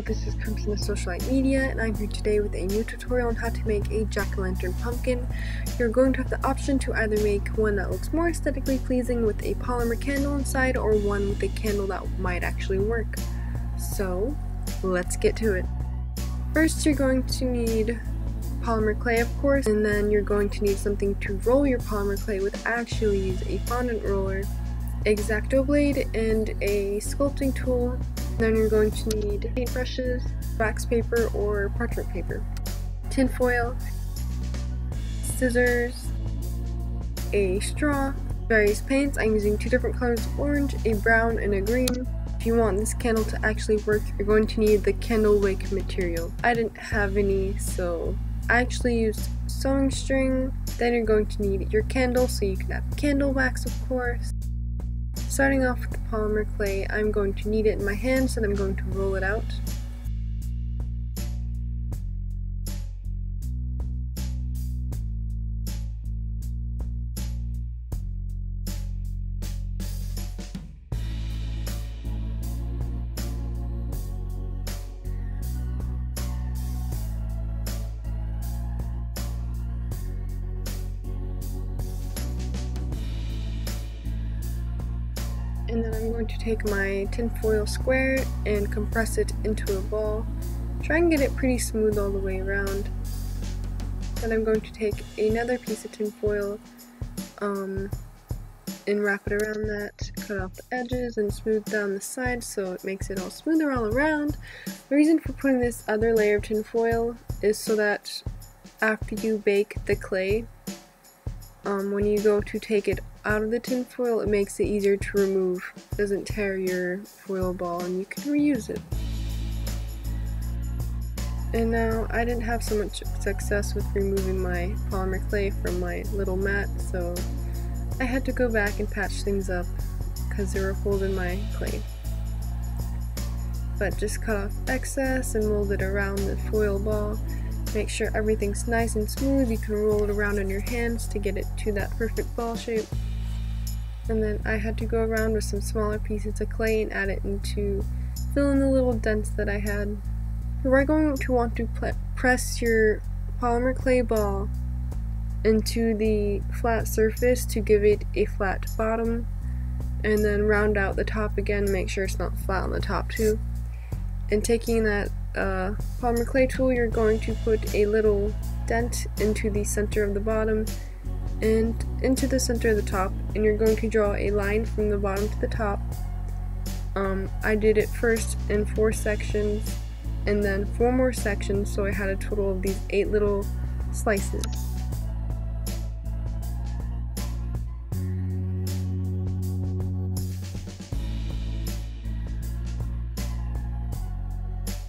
This is Crimson of Socialite Media, and I'm here today with a new tutorial on how to make a jack-o'-lantern pumpkin. You're going to have the option to either make one that looks more aesthetically pleasing with a polymer candle inside, or one with a candle that might actually work. So, let's get to it. First, you're going to need polymer clay, of course, and then you're going to need something to roll your polymer clay with. actually use a fondant roller, X-Acto blade, and a sculpting tool then you're going to need paintbrushes, wax paper or parchment paper, tinfoil, scissors, a straw, various paints. I'm using two different colors of orange, a brown and a green. If you want this candle to actually work, you're going to need the candle wick material. I didn't have any, so I actually used sewing string. Then you're going to need your candle, so you can have candle wax, of course. Starting off with the polymer clay, I'm going to knead it in my hands and I'm going to roll it out. Going to take my tinfoil square and compress it into a ball. Try and get it pretty smooth all the way around. Then I'm going to take another piece of tinfoil um, and wrap it around that, cut off the edges and smooth down the sides so it makes it all smoother all around. The reason for putting this other layer of tinfoil is so that after you bake the clay, um, when you go to take it out of the tin foil, it makes it easier to remove. It doesn't tear your foil ball and you can reuse it. And now I didn't have so much success with removing my polymer clay from my little mat, so I had to go back and patch things up because there were holes in my clay. But just cut off excess and mold it around the foil ball Make sure everything's nice and smooth. You can roll it around in your hands to get it to that perfect ball shape. And then I had to go around with some smaller pieces of clay and add it into fill in the little dents that I had. You are going to want to press your polymer clay ball into the flat surface to give it a flat bottom and then round out the top again make sure it's not flat on the top too and taking that uh, polymer clay tool, you're going to put a little dent into the center of the bottom and into the center of the top, and you're going to draw a line from the bottom to the top. Um, I did it first in four sections, and then four more sections, so I had a total of these eight little slices.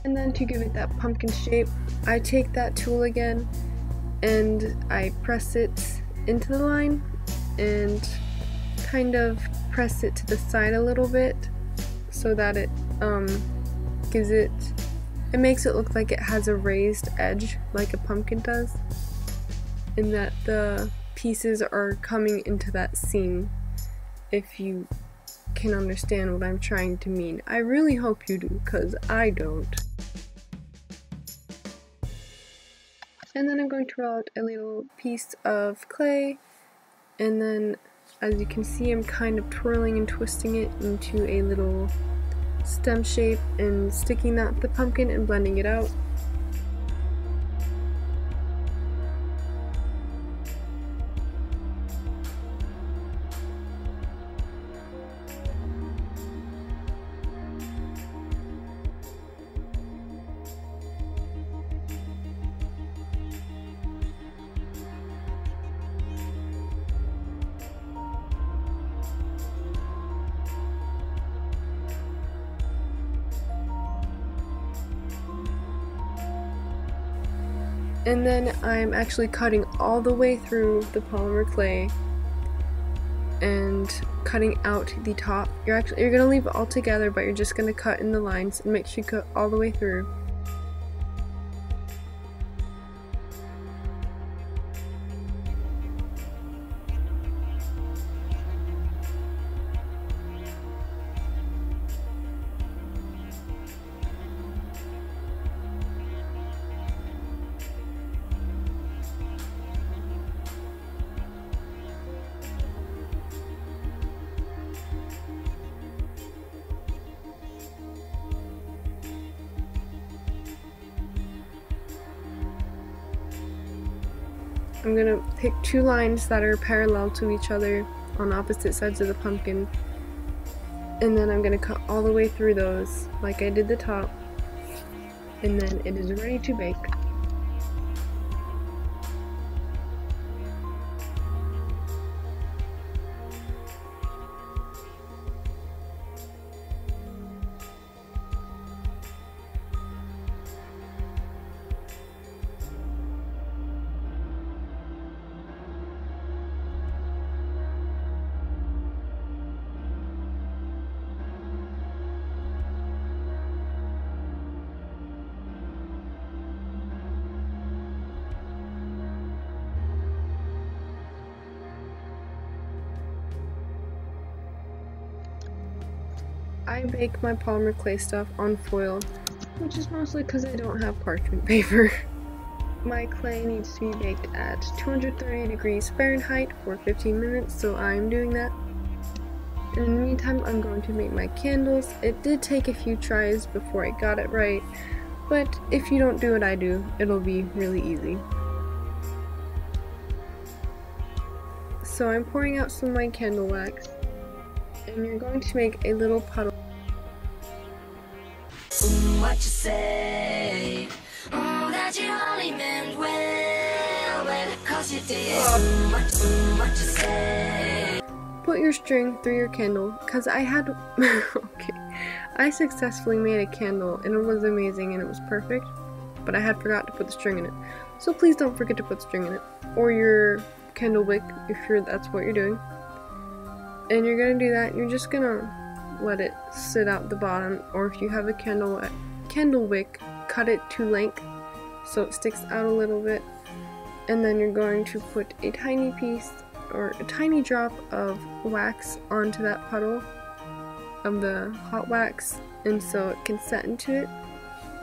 And then to give it that pumpkin shape, I take that tool again and I press it into the line and kind of press it to the side a little bit so that it um, gives it, it makes it look like it has a raised edge like a pumpkin does and that the pieces are coming into that seam if you can understand what I'm trying to mean. I really hope you do because I don't. And then I'm going to roll out a little piece of clay and then as you can see I'm kind of twirling and twisting it into a little stem shape and sticking that the pumpkin and blending it out. And then I'm actually cutting all the way through the polymer clay and cutting out the top. You're actually you're gonna leave it all together, but you're just gonna cut in the lines and make sure you cut all the way through. I'm gonna pick two lines that are parallel to each other on opposite sides of the pumpkin and then I'm gonna cut all the way through those like I did the top and then it is ready to bake. I bake my polymer clay stuff on foil, which is mostly because I don't have parchment paper. my clay needs to be baked at 230 degrees Fahrenheit for 15 minutes, so I'm doing that. In the meantime, I'm going to make my candles. It did take a few tries before I got it right, but if you don't do what I do, it'll be really easy. So I'm pouring out some of my candle wax, and you're going to make a little puddle what you say. Mm, that you only meant well, well, cause you did. Mm, what, mm, what you say. Put your string through your candle, cause I had, okay, I successfully made a candle and it was amazing and it was perfect, but I had forgot to put the string in it. So please don't forget to put string in it, or your candle wick if you're that's what you're doing. And you're gonna do that, you're just gonna let it sit out the bottom or if you have a candle candle wick cut it to length so it sticks out a little bit and then you're going to put a tiny piece or a tiny drop of wax onto that puddle of the hot wax and so it can set into it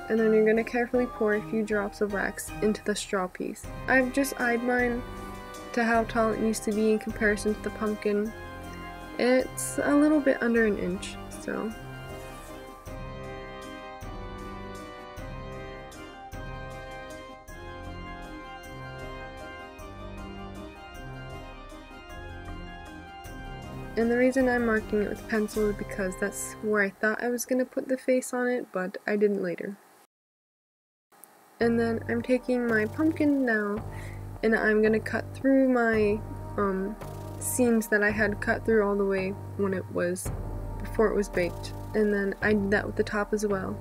and then you're going to carefully pour a few drops of wax into the straw piece. I've just eyed mine to how tall it needs to be in comparison to the pumpkin it's a little bit under an inch, so. And the reason I'm marking it with pencil is because that's where I thought I was going to put the face on it, but I didn't later. And then I'm taking my pumpkin now, and I'm going to cut through my um, seams that I had cut through all the way when it was before it was baked. And then I did that with the top as well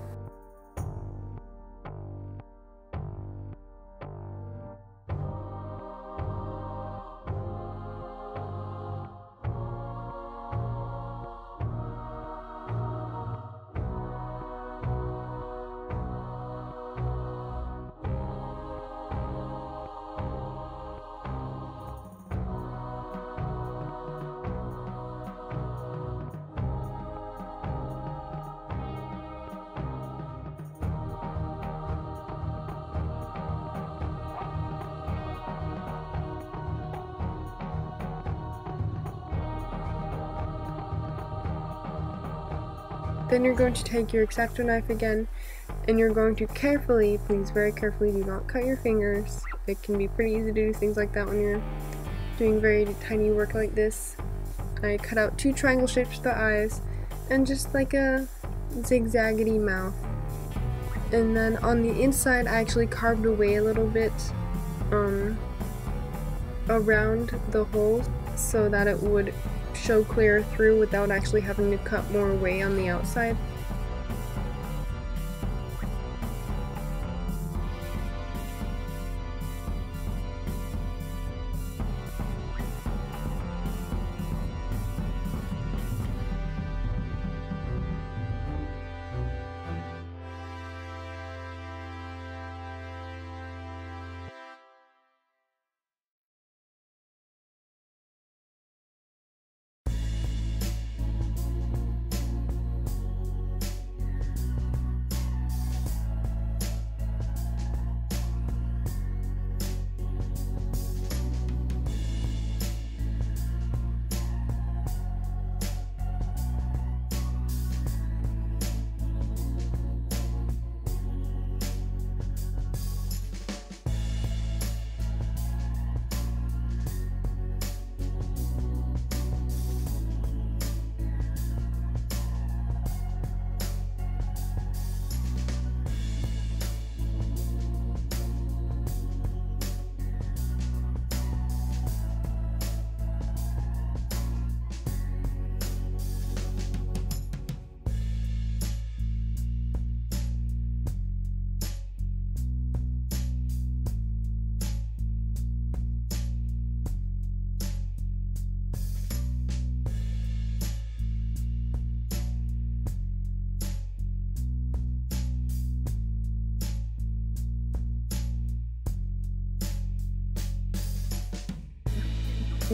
Then you're going to take your X-Acto knife again and you're going to carefully, please very carefully, do not cut your fingers. It can be pretty easy to do things like that when you're doing very tiny work like this. I cut out two triangle shapes for the eyes and just like a zigzaggedy mouth. And then on the inside I actually carved away a little bit um, around the hole so that it would show clear through without actually having to cut more away on the outside.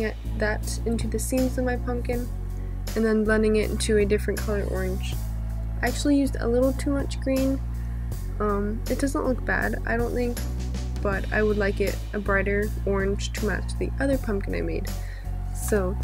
At that into the seams of my pumpkin and then blending it into a different color orange. I actually used a little too much green. Um, it doesn't look bad, I don't think, but I would like it a brighter orange to match the other pumpkin I made. So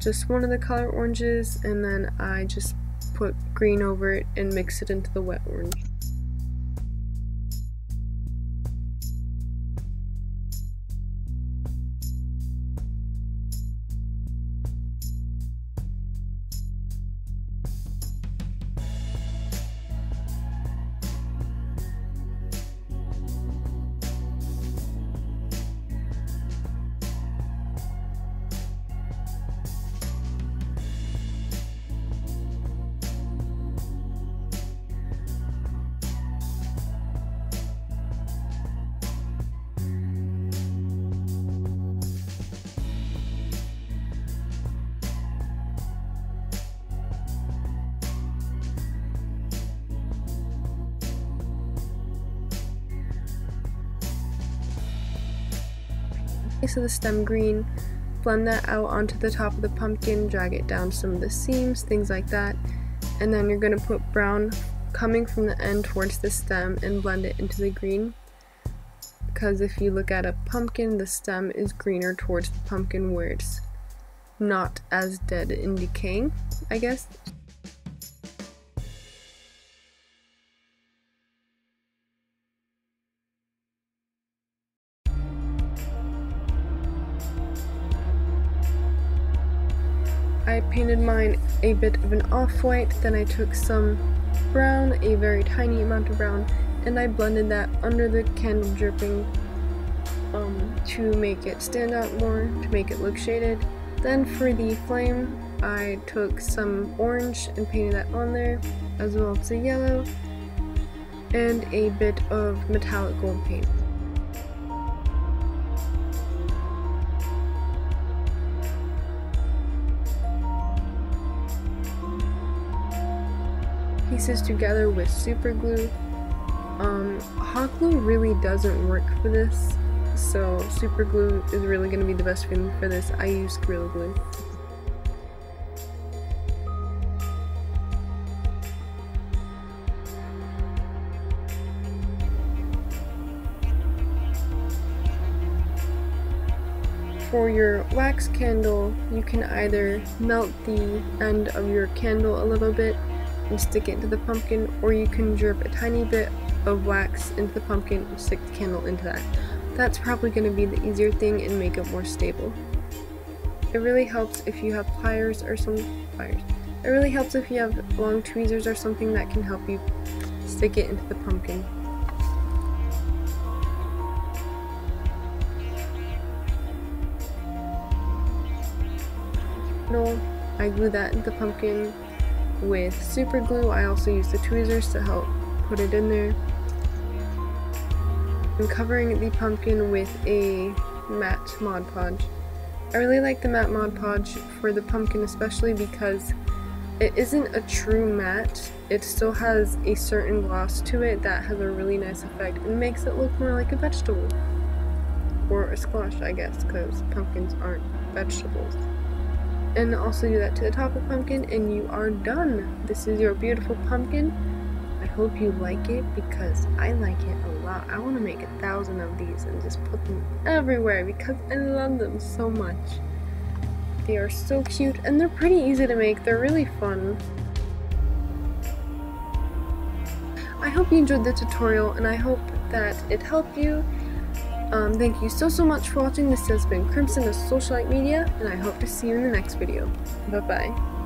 just one of the color oranges and then I just put green over it and mix it into the wet orange. Base of the stem green, blend that out onto the top of the pumpkin, drag it down some of the seams, things like that. And then you're going to put brown coming from the end towards the stem and blend it into the green. Because if you look at a pumpkin, the stem is greener towards the pumpkin where it's not as dead and decaying, I guess. I painted mine a bit of an off-white, then I took some brown, a very tiny amount of brown, and I blended that under the candle dripping um, to make it stand out more, to make it look shaded. Then for the flame, I took some orange and painted that on there, as well as a yellow, and a bit of metallic gold paint. Pieces together with super glue. Um, hot glue really doesn't work for this, so super glue is really going to be the best thing for this. I use Gorilla Glue. For your wax candle, you can either melt the end of your candle a little bit and stick it into the pumpkin, or you can drip a tiny bit of wax into the pumpkin and stick the candle into that. That's probably going to be the easier thing and make it more stable. It really helps if you have pliers or some pliers. It really helps if you have long tweezers or something that can help you stick it into the pumpkin. No, I glue that into the pumpkin with super glue. I also use the tweezers to help put it in there. I'm covering the pumpkin with a matte Mod Podge. I really like the matte Mod Podge for the pumpkin especially because it isn't a true matte. It still has a certain gloss to it that has a really nice effect and makes it look more like a vegetable. Or a squash, I guess, because pumpkins aren't vegetables and also do that to the top of pumpkin and you are done. This is your beautiful pumpkin. I hope you like it because I like it a lot. I want to make a thousand of these and just put them everywhere because I love them so much. They are so cute and they're pretty easy to make. They're really fun. I hope you enjoyed the tutorial and I hope that it helped you. Um, thank you so so much for watching. This has been Crimson of Socialite Media and I hope to see you in the next video. Bye bye.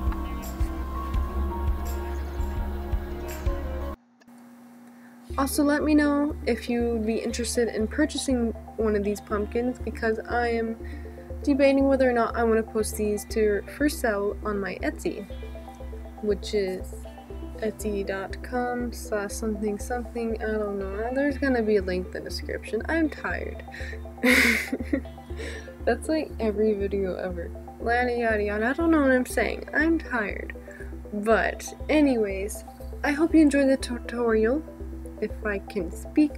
Also let me know if you would be interested in purchasing one of these pumpkins because I am debating whether or not I want to post these to for sale on my Etsy, which is etsy.com slash something something, I don't know. There's gonna be a link in the description. I'm tired. That's like every video ever. Yada yada yada. I don't know what I'm saying. I'm tired. But anyways, I hope you enjoyed the tutorial if I can speak.